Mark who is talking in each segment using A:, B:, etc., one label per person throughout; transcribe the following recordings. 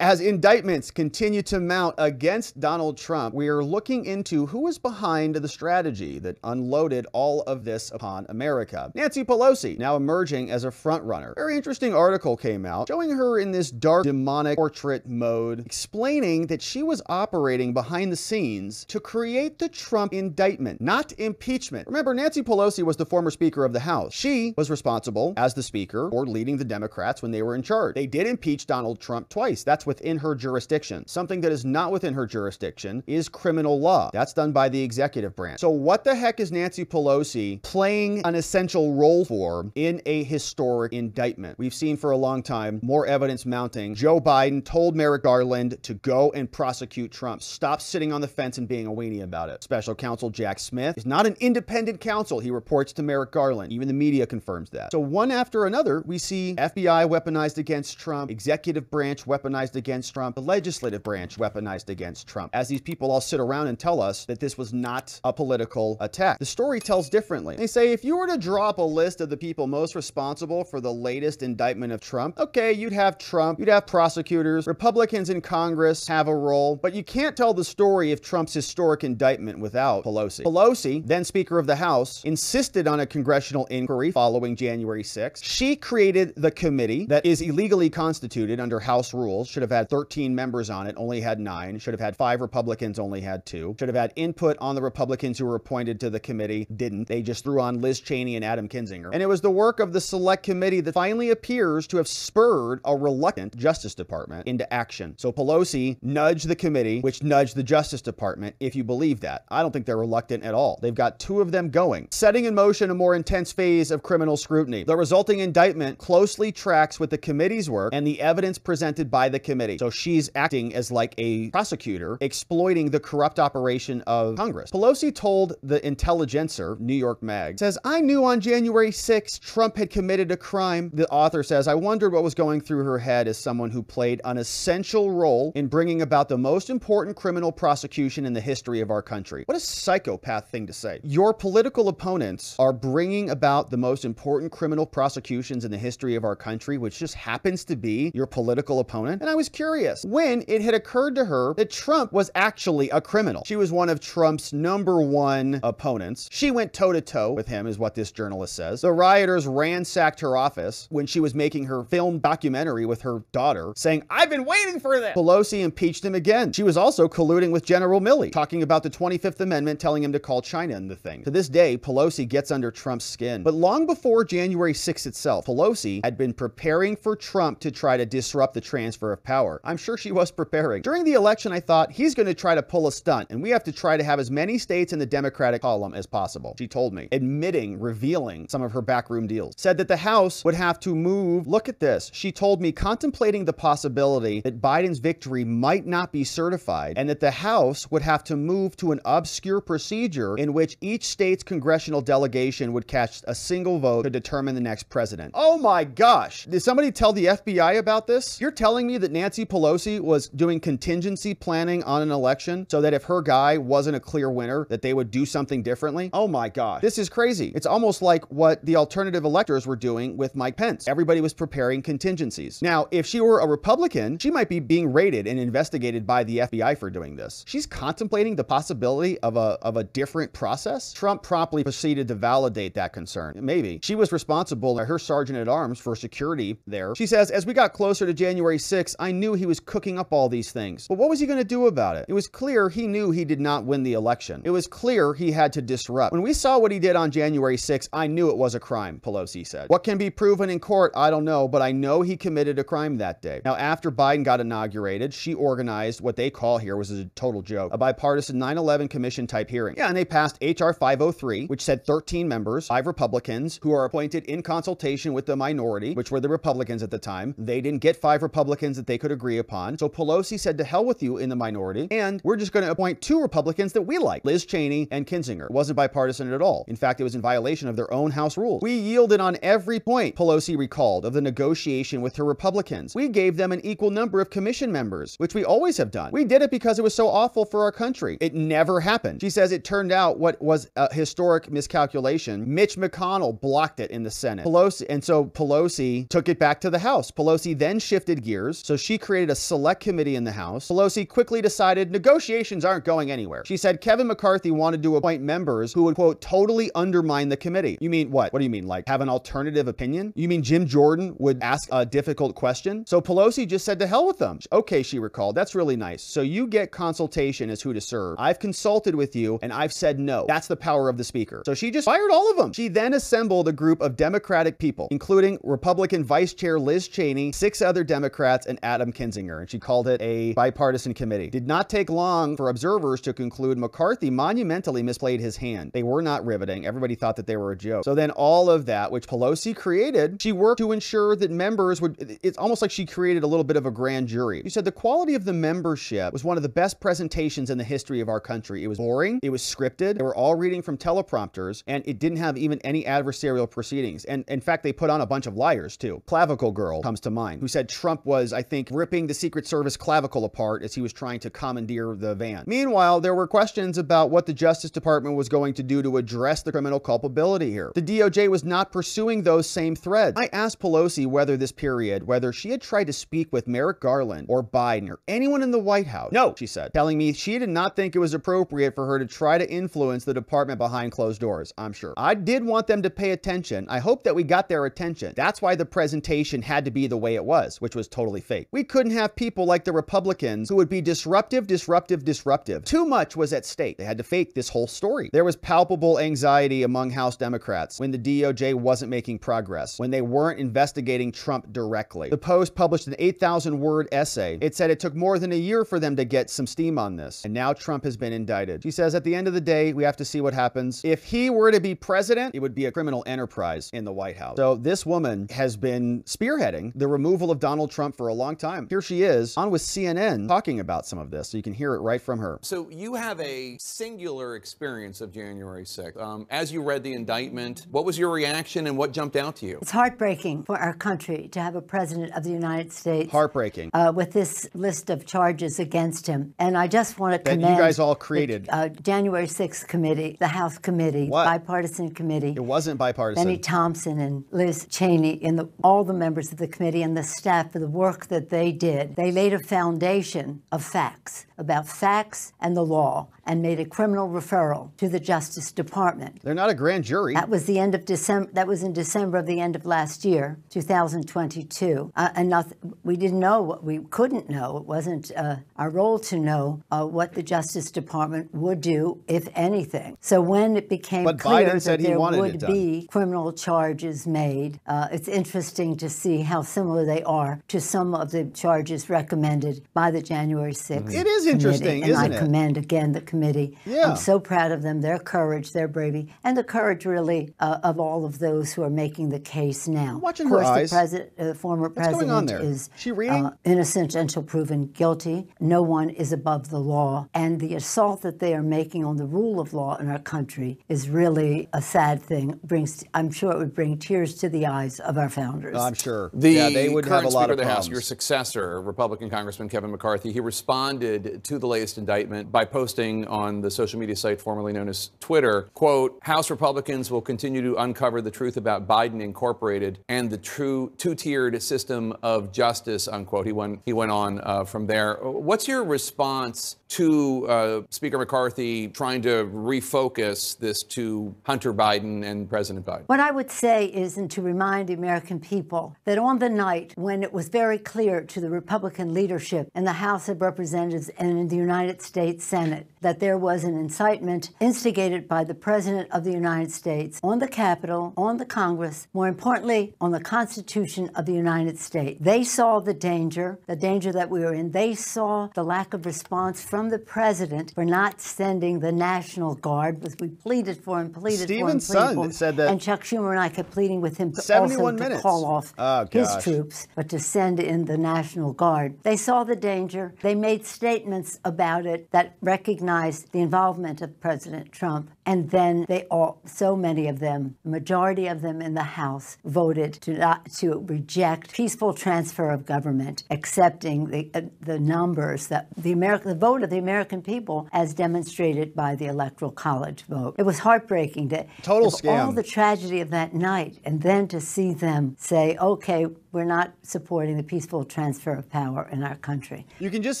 A: As indictments continue to mount against Donald Trump, we are looking into who is behind the strategy that unloaded all of this upon America. Nancy Pelosi, now emerging as a frontrunner. Very interesting article came out showing her in this dark, demonic portrait mode, explaining that she was operating behind the scenes to create the Trump indictment, not impeachment. Remember, Nancy Pelosi was the former Speaker of the House. She was responsible as the Speaker for leading the Democrats when they were in charge. They did impeach Donald Trump twice. That's within her jurisdiction. Something that is not within her jurisdiction is criminal law. That's done by the executive branch. So what the heck is Nancy Pelosi playing an essential role for in a historic indictment? We've seen for a long time more evidence mounting. Joe Biden told Merrick Garland to go and prosecute Trump. Stop sitting on the fence and being a weenie about it. Special counsel Jack Smith is not an independent counsel. He reports to Merrick Garland. Even the media confirms that. So one after another, we see FBI weaponized against Trump, executive branch weaponized against Trump, the legislative branch weaponized against Trump, as these people all sit around and tell us that this was not a political attack. The story tells differently. They say if you were to drop a list of the people most responsible for the latest indictment of Trump, okay, you'd have Trump, you'd have prosecutors, Republicans in Congress have a role, but you can't tell the story of Trump's historic indictment without Pelosi. Pelosi, then Speaker of the House, insisted on a congressional inquiry following January 6th. She created the committee that is illegally constituted under House rules, should have had 13 13 members on it, only had nine. Should have had five Republicans, only had two. Should have had input on the Republicans who were appointed to the committee, didn't. They just threw on Liz Cheney and Adam Kinzinger. And it was the work of the select committee that finally appears to have spurred a reluctant Justice Department into action. So Pelosi nudged the committee, which nudged the Justice Department, if you believe that. I don't think they're reluctant at all. They've got two of them going, setting in motion a more intense phase of criminal scrutiny. The resulting indictment closely tracks with the committee's work and the evidence presented by the committee. So she's acting as like a prosecutor exploiting the corrupt operation of Congress. Pelosi told the Intelligencer, New York Mag, says, I knew on January 6th Trump had committed a crime. The author says, I wondered what was going through her head as someone who played an essential role in bringing about the most important criminal prosecution in the history of our country. What a psychopath thing to say. Your political opponents are bringing about the most important criminal prosecutions in the history of our country, which just happens to be your political opponent. And I was curious when it had occurred to her that Trump was actually a criminal. She was one of Trump's number one opponents. She went toe to toe with him, is what this journalist says. The rioters ransacked her office when she was making her film documentary with her daughter, saying, I've been waiting for this. Pelosi impeached him again. She was also colluding with General Milley, talking about the 25th Amendment, telling him to call China in the thing. To this day, Pelosi gets under Trump's skin. But long before January 6th itself, Pelosi had been preparing for Trump to try to disrupt the transfer of power. I'm sure she was preparing. During the election, I thought he's going to try to pull a stunt, and we have to try to have as many states in the Democratic column as possible. She told me, admitting, revealing some of her backroom deals. Said that the House would have to move. Look at this. She told me, contemplating the possibility that Biden's victory might not be certified, and that the House would have to move to an obscure procedure in which each state's congressional delegation would cast a single vote to determine the next president. Oh my gosh. Did somebody tell the FBI about this? You're telling me that Nancy Pelosi was doing contingency planning on an election so that if her guy wasn't a clear winner, that they would do something differently. Oh my God. This is crazy. It's almost like what the alternative electors were doing with Mike Pence. Everybody was preparing contingencies. Now, if she were a Republican, she might be being raided and investigated by the FBI for doing this. She's contemplating the possibility of a, of a different process. Trump promptly proceeded to validate that concern. Maybe. She was responsible, her sergeant at arms, for security there. She says, as we got closer to January 6th, I knew he was cooking up all these things. But what was he going to do about it? It was clear he knew he did not win the election. It was clear he had to disrupt. When we saw what he did on January 6th, I knew it was a crime, Pelosi said. What can be proven in court, I don't know, but I know he committed a crime that day. Now, after Biden got inaugurated, she organized what they call here was a total joke, a bipartisan 9-11 commission type hearing. Yeah, and they passed H.R. 503, which said 13 members, five Republicans, who are appointed in consultation with the minority, which were the Republicans at the time. They didn't get five Republicans that they could agree upon. So Pelosi said to hell with you in the minority, and we're just going to appoint two Republicans that we like, Liz Cheney and Kinzinger. It wasn't bipartisan at all. In fact, it was in violation of their own House rules. We yielded on every point, Pelosi recalled, of the negotiation with her Republicans. We gave them an equal number of commission members, which we always have done. We did it because it was so awful for our country. It never happened. She says it turned out what was a historic miscalculation. Mitch McConnell blocked it in the Senate. Pelosi, and so Pelosi took it back to the House. Pelosi then shifted gears. So she she created a select committee in the House. Pelosi quickly decided negotiations aren't going anywhere. She said Kevin McCarthy wanted to appoint members who would, quote, totally undermine the committee. You mean what? What do you mean? Like have an alternative opinion? You mean Jim Jordan would ask a difficult question? So Pelosi just said to hell with them. Okay, she recalled. That's really nice. So you get consultation as who to serve. I've consulted with you and I've said no. That's the power of the speaker. So she just fired all of them. She then assembled a group of Democratic people, including Republican Vice Chair Liz Cheney, six other Democrats, and Adam Kinzinger. And she called it a bipartisan committee. Did not take long for observers to conclude McCarthy monumentally misplayed his hand. They were not riveting. Everybody thought that they were a joke. So then all of that, which Pelosi created, she worked to ensure that members would, it's almost like she created a little bit of a grand jury. She said the quality of the membership was one of the best presentations in the history of our country. It was boring, it was scripted, they were all reading from teleprompters, and it didn't have even any adversarial proceedings. And in fact, they put on a bunch of liars too. Clavicle Girl comes to mind, who said Trump was, I think, ripping the Secret Service clavicle apart as he was trying to commandeer the van. Meanwhile, there were questions about what the Justice Department was going to do to address the criminal culpability here. The DOJ was not pursuing those same threads. I asked Pelosi whether this period, whether she had tried to speak with Merrick Garland or Biden or anyone in the White House. No, she said, telling me she did not think it was appropriate for her to try to influence the department behind closed doors, I'm sure. I did want them to pay attention. I hope that we got their attention. That's why the presentation had to be the way it was, which was totally fake. We couldn't have people like the Republicans who would be disruptive, disruptive, disruptive. Too much was at stake. They had to fake this whole story. There was palpable anxiety among House Democrats when the DOJ wasn't making progress, when they weren't investigating Trump directly. The Post published an 8,000 word essay. It said it took more than a year for them to get some steam on this, and now Trump has been indicted. She says at the end of the day, we have to see what happens. If he were to be president, it would be a criminal enterprise in the White House. So this woman has been spearheading the removal of Donald Trump for a long time. Here she is on with CNN talking about some of this, so you can hear it right from her.
B: So you have a singular experience of January 6th. Um, as you read the indictment, what was your reaction and what jumped out to you?
C: It's heartbreaking for our country to have a president of the United States
A: Heartbreaking.
C: uh, with this list of charges against him. And I just want to
A: That you guys all
C: the,
A: created.
C: uh, January 6th committee, the House committee,
A: What?
C: bipartisan committee.
A: It wasn't bipartisan.
C: Bennie Thompson and Liz Cheney and the, all the members of the committee and the staff for the work that they did. They laid a foundation of facts about facts and the law and made a criminal referral to the Justice Department.
A: They're not a grand jury.
C: That was the end of December. That was in December of the end of last year, 2022. Uh, and nothing, we didn't know what we couldn't know. It wasn't uh, our role to know uh, what the Justice Department would do, if anything. So when it became
A: But
C: clear
A: Biden said
C: that
A: he
C: there would be criminal charges made, uh, it's interesting to see how similar they are to some of the charges recommended by the January 6th.
A: It is
C: committee.
A: interesting,
C: and
A: isn't
C: I
A: it?
C: commend again the committee.
A: Yeah.
C: I'm so proud of them, their courage, their bravery, and the courage really uh, of all of those who are making the case now.
A: watching
C: of
A: her
C: course,
A: eyes.
C: the president, uh, former
A: going
C: president,
A: on there?
C: is
A: She reading?
C: uh, innocent until proven guilty. No one is above the law, and the assault that they are making on the rule of law in our country is really a sad thing. Brings, I'm sure, it would bring tears to the eyes of our founders.
A: I'm sure.
B: The
A: yeah, they would
B: current
A: have a lot
B: Speaker
A: of
B: the House,
A: problems.
B: your successor, Republican Congressman Kevin McCarthy, he responded to the latest indictment by posting on the social media site formerly known as Twitter, quote, House Republicans will continue to uncover the truth about Biden Incorporated and the true two-tiered system of justice, unquote. He went, he went on uh, from there. What's your response to uh, Speaker McCarthy trying to refocus this to Hunter Biden and President Biden?
C: What I would say is, and to remind the American people, that on the night when it was very clear to the Republican leadership in the House of Representatives and in the United States Senate that there was an incitement instigated by the President of the United States on the Capitol, on the Congress, more importantly, on the Constitution of the United States. They saw the danger, the danger that we were in. They saw the lack of response from the President for not sending the National Guard, because we pleaded for him, pleaded for him,
A: Stephen's
C: pleaded for
A: said that-
C: And Chuck Schumer and I kept pleading with him to
A: 71
C: also to call off
A: Oh,
C: his troops, but to send in the National Guard. They saw the danger. They made statements about it that recognized the involvement of President Trump. And then they all, so many of them, majority of them in the House, voted to not to reject peaceful transfer of government, accepting the uh, the numbers that the American the vote of the American people, as demonstrated by the Electoral College vote. It was heartbreaking to
A: Total
C: of all the tragedy of that night, and then to see them say, "Okay, We're not supporting the peaceful transfer of power in our country.
A: You can just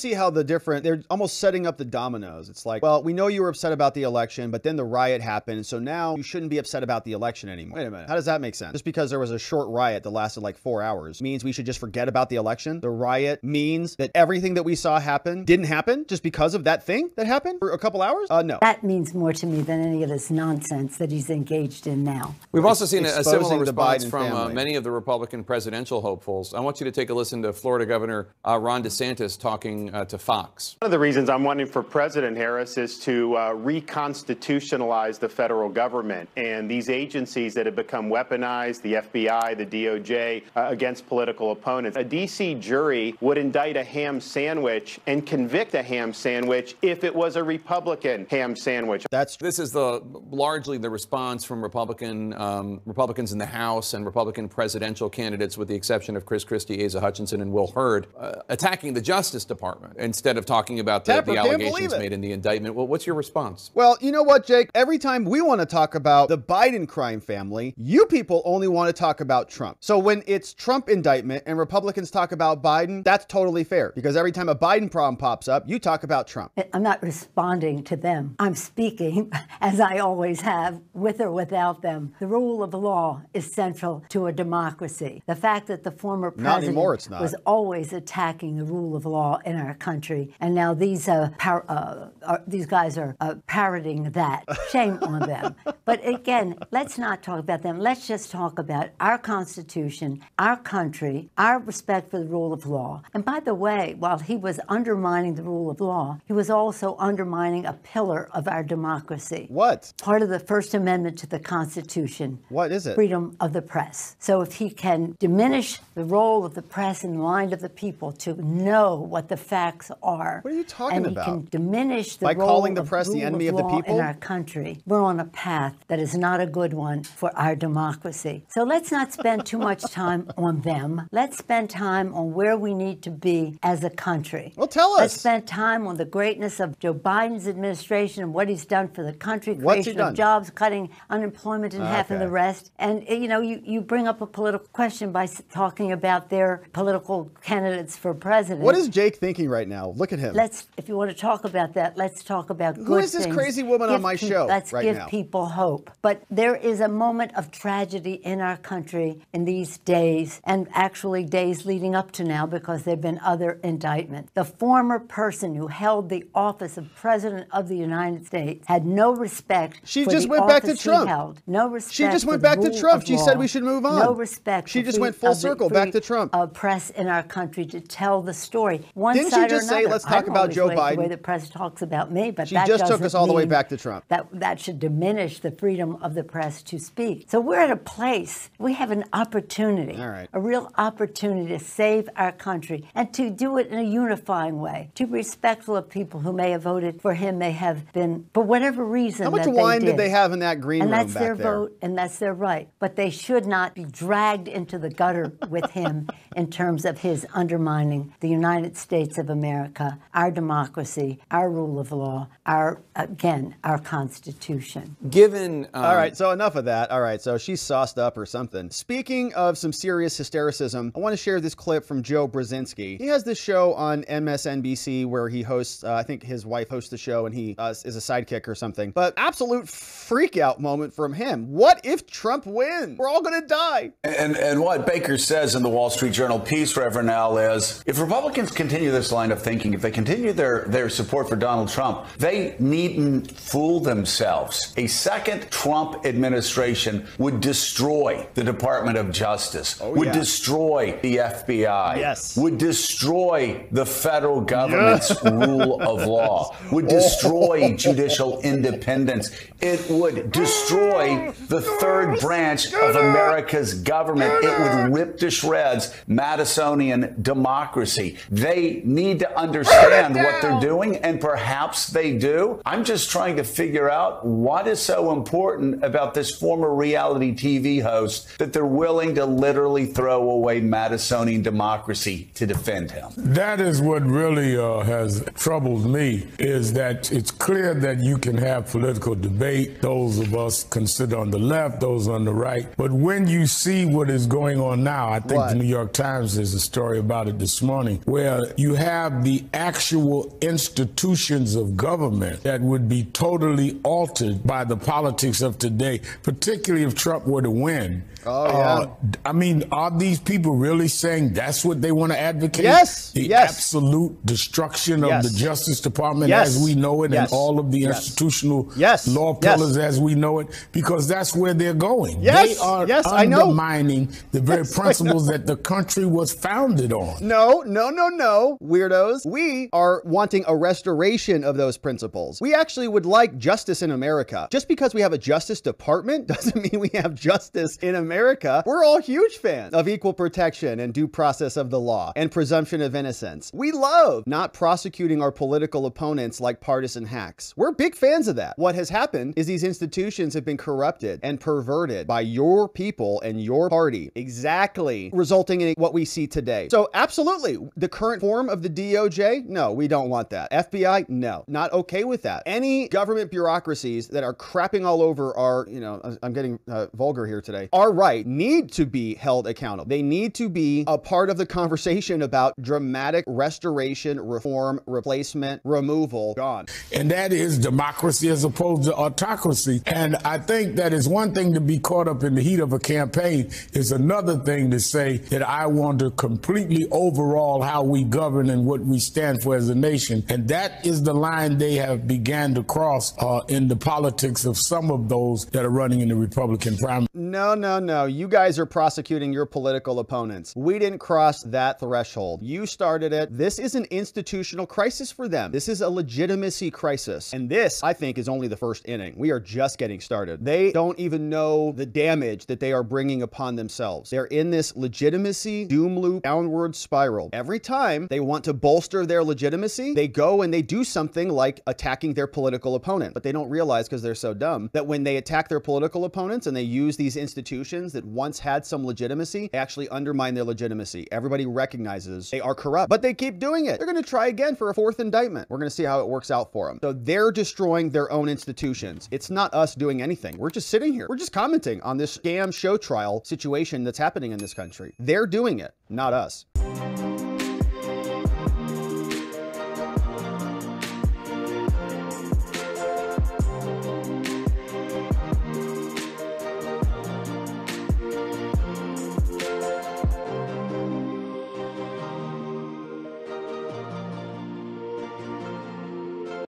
A: see how the different, they're almost setting up the dominoes. It's like, well, we know you were upset about the election, but then the riot happened. So now you shouldn't be upset about the election anymore. Wait a minute. How does that make sense? Just because there was a short riot that lasted like four hours means we should just forget about the election? The riot means that everything that we saw happen didn't happen just because of that thing that happened for a couple hours? Uh, no.
C: That means more to me than any of this nonsense that he's engaged in now.
B: We've also seen a, a similar response from uh, many of the Republican presidential hopefuls. I want you to take a listen to Florida Governor uh, Ron DeSantis talking uh, to Fox.
D: One of the reasons I'm running for President Harris is to uh, reconstitutionalize the federal government and these agencies that have become weaponized, the FBI, the DOJ, uh, against political opponents. A D.C. jury would indict a ham sandwich and convict a ham sandwich if it was a Republican ham sandwich.
A: That's
B: This is the largely the response from Republican um, Republicans in the House and Republican presidential candidates, with the exception of Chris Christie, Asa Hutchinson, and Will Hurd, uh, attacking the Justice Department instead of talking about the,
A: Tapper
B: the allegations made in the indictment. Well, what's your response?
A: Well, you know what, Jake? Every time we want to talk about the Biden crime family, you people only want to talk about Trump. So when it's Trump indictment and Republicans talk about Biden, that's totally fair because every time a Biden problem pops up, you talk about Trump.
C: I'm not responding to them. I'm speaking, as I always have, with or without them. The rule of law is central to a democracy. The fact that the former president
A: anymore, it's not.
C: was always attacking the rule of law in our country, and now these uh, par- uh, are, these guys are uh, parroting that. Shame on them. But again, let's not talk about them. Let's just talk about our Constitution, our country, our respect for the rule of law. And by the way, while he was undermining the rule of law, he was also undermining a pillar of our democracy.
A: What?
C: Part of the First Amendment to the Constitution.
A: What is it?
C: Freedom of the press. So if he can diminish the role of the press in the mind of the people to know what the facts are.
A: What are you talking
C: and
A: about?
C: he can diminish the
A: By
C: role
A: calling the
C: of
A: press the enemy of the people?
C: in our country. We're on a path that is not a good one for our democracy. So let's not spend too much time on them. Let's spend time on where we need to be as a country.
A: Well, tell us.
C: Let's spend time on the greatness of Joe Biden's administration and what he's done for the country, creation
A: done?
C: of jobs, cutting unemployment in ah, half and the rest. And you know, you, you bring up a political question by s- talking about their political candidates for president.
A: What is Jake thinking right now? Look at him.
C: Let's, if you want to talk about that, let's talk about
A: Who is this
C: things.
A: crazy woman on my
C: peop-
A: show
C: Let's
A: right
C: give
A: now?
C: people hope. But there is a moment of tragedy in our country in these days, and actually days leading up to now, because there have been other indictments. The former person who held the office of President of the United States had no respect.
A: She
C: for
A: just
C: the
A: went back to Trump.
C: held. No respect.
A: She just went back to Trump. She said we should move on.
C: No respect.
A: She just went full
C: the
A: circle back to Trump.
C: uh, press in our country to tell the story. One
A: Didn't
C: side or
A: just say,
C: another.
A: "Let's talk
C: don't
A: about Joe
C: Biden? The way the press talks about me, but
A: She
C: that
A: just took us all the way back to Trump.
C: That that should diminish the freedom of the press to speak. So we're at a place we have an opportunity,
A: All right.
C: a real opportunity to save our country and to do it in a unifying way, to be respectful of people who may have voted for him, may have been for whatever reason.
A: How much
C: that
A: wine
C: they
A: did they have in that green
C: and
A: room
C: that's
A: back
C: their
A: there?
C: vote, and that's their right. But they should not be dragged into the gutter with him in terms of his undermining the United States of America, our democracy, our rule of law, our again, our Constitution.
B: Given um,
A: All right, so enough of that. All right, so she's sauced up or something. Speaking of some serious hystericism, I want to share this clip from Joe Brzezinski. He has this show on MSNBC where he hosts, uh, I think his wife hosts the show and he uh, is a sidekick or something. But absolute freak out moment from him. What if Trump wins? We're all going to die.
E: And, and what Baker says in the Wall Street Journal piece, Reverend Al, is if Republicans continue this line of thinking, if they continue their, their support for Donald Trump, they needn't fool themselves. A second Trump administration would destroy the Department of Justice, oh, would
A: yeah.
E: destroy the FBI,
A: Yes.
E: would destroy the federal government's rule of law, would oh. destroy judicial independence. It would destroy the third branch of America's government. It would rip to shreds Madisonian democracy. They need to understand what they're doing, and perhaps they do. I'm just trying to figure out what is so important about this former reality TV host that they're willing to literally throw away Madisonian democracy to defend him.
F: That is what really uh, has troubled me is that it's clear that you can have political debate, those of us consider on the left, those on the right. But when you see what is going on now, now. I think
A: What?
F: the New York Times has a story about it this morning, where you have the actual institutions of government that would be totally altered by the politics of today, particularly if Trump were to win.
A: Oh, uh, yeah.
F: I mean, are these people really saying that's what they want to advocate?
A: Yes,
F: The
A: yes.
F: absolute destruction of
A: Yes.
F: the Justice Department
A: Yes.
F: as we know it and all of the institutional
A: Yes.
F: law pillars as we know it, because that's where they're going.
A: Yes.
F: They are
A: Yes, I know.
F: undermining the very
A: I
F: principles that the country was founded on.
A: No, no, no, no, weirdos. We are wanting a restoration of those principles. We actually would like justice in America. Just because we have a Justice Department doesn't mean we have justice in America. We're all huge fans of equal protection and due process of the law and presumption of innocence. We love not prosecuting our political opponents like partisan hacks. We're big fans of that. What has happened is these institutions have been corrupted and perverted by your people and your party, exactly resulting in what we see today. So, absolutely, the current form of the DOJ, no, we don't want that. FBI, no, not okay with that. Any government bureaucracies that are crapping all over our, you know, I'm getting uh, vulgar here today, are right, need to be held accountable. They need to be a part of the conversation about dramatic restoration, reform, replacement, removal, gone.
F: And that is democracy as opposed to autocracy. And I think that is one thing to be caught up in the heat of a campaign. Is another thing to say that I want to completely overhaul how we govern and what we stand for as a nation. And that is the line they have began to cross uh, in the politics of some of those that are running in the Republican primary.
A: No, no, no. You guys are prosecuting your political opponents. We didn't cross that threshold. You started it. This is an institutional crisis for them. This is a legitimacy crisis. And this, I think, is only the first inning. We are just getting started. They don't even know the damage that they are bringing upon themselves. They're in this legitimacy doom loop downward spiral. Every time they want to bolster their legitimacy, they go and they do something like attacking their political opponent. But they don't realize because they're so dumb that when they attack their political opponents and they use these institutions that once had some legitimacy, they actually undermine their legitimacy. Everybody recognizes they are corrupt, but they keep doing it. They're going to try again for a fourth indictment. We're going to see how it works out for them. So they're destroying their own institutions. It's not us doing anything. We're just sitting here. We're just commenting on this scam show trial situation that's happening in this country. They're doing it, not us.